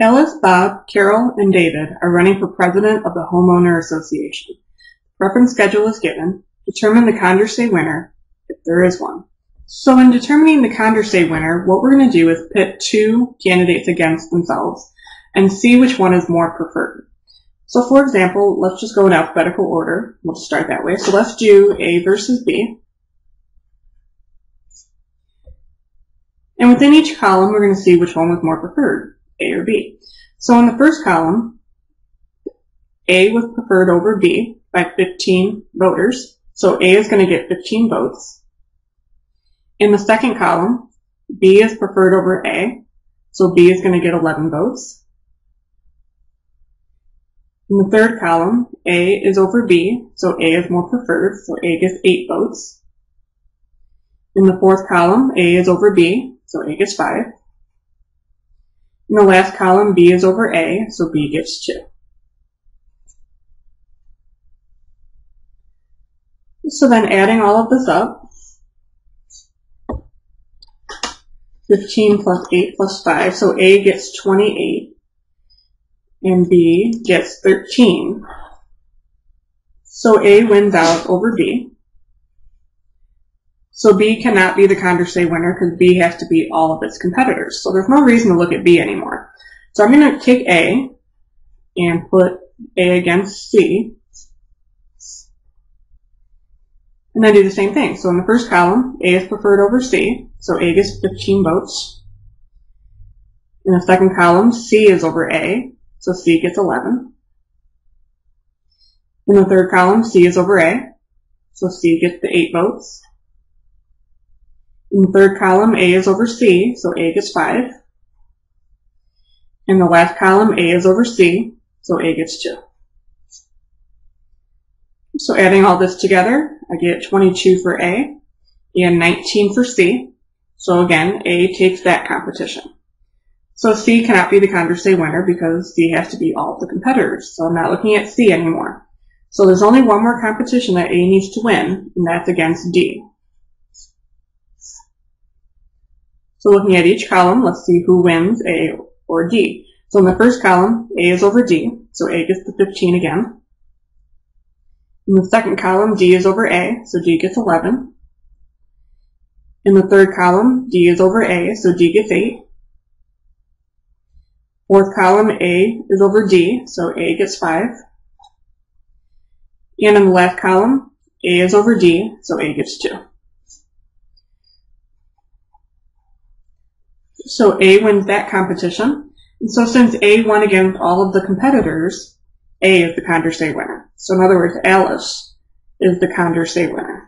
Alice, Bob, Carol, and David are running for president of the Homeowner Association. Preference schedule is given. Determine the Condorcet winner, if there is one. So in determining the Condorcet winner, what we're going to do is pit two candidates against themselves and see which one is more preferred. So for example, let's just go in alphabetical order. We'll start that way. So let's do A versus B. And within each column, we're going to see which one was more preferred, A or B. So in the first column, A was preferred over B by 15 voters. So A is going to get 15 votes. In the second column, B is preferred over A. So B is going to get 11 votes. In the third column, A is over B, so A is more preferred, so A gets 8 votes. In the fourth column, A is over B, so A gets 5. In the last column, B is over A, so B gets 2. So then adding all of this up, 15 plus 8 plus 5, so A gets 28 and B gets 13. So A wins out over B. So B cannot be the Condorcet winner because B has to beat all of its competitors. So there's no reason to look at B anymore. So I'm going to take A and put A against C. And then do the same thing. So in the first column, A is preferred over C. So A gets 15 votes. In the second column, C is over A. So C gets 11. In the third column, C is over A. So C gets the 8 votes. In the third column, A is over C, so A gets 5. In the last column, A is over C, so A gets 2. So adding all this together, I get 22 for A and 19 for C. So again, A takes that competition. So C cannot be the Condorcet winner because C has to beat all of the competitors. So I'm not looking at C anymore. So there's only one more competition that A needs to win, and that's against D. So looking at each column, let's see who wins A or D. So in the first column, A is over D, so A gets the 15 again. In the second column, D is over A, so D gets 11. In the third column, D is over A, so D gets 8. Fourth column, A is over D, so A gets 5. And in the last column, A is over D, so A gets 2. So A wins that competition. And so since A won against all of the competitors, A is the Condorcet winner. So in other words, Alice is the Condorcet winner.